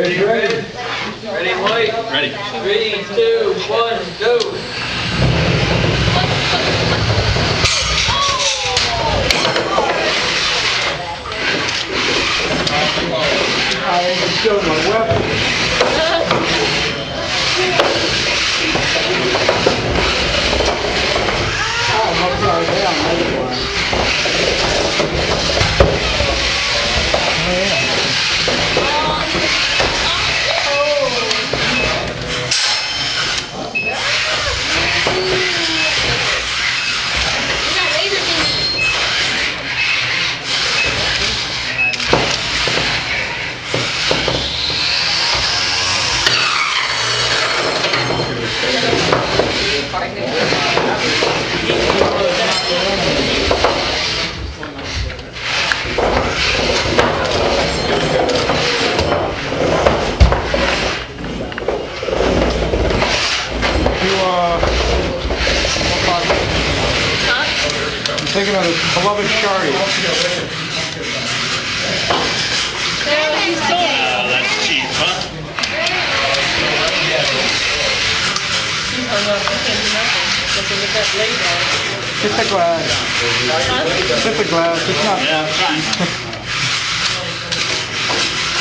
Ready, ready. Ready, White? Ready. Three, two, one, go. I ain't showing my weapon. Thinking of the beloved Shardy. Uh, that's cheap, huh? Just a glass. Just a glass. It's not. Yeah, I'm trying.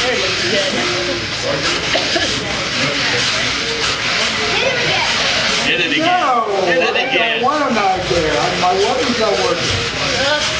Hit it them out there. My weapon's not working.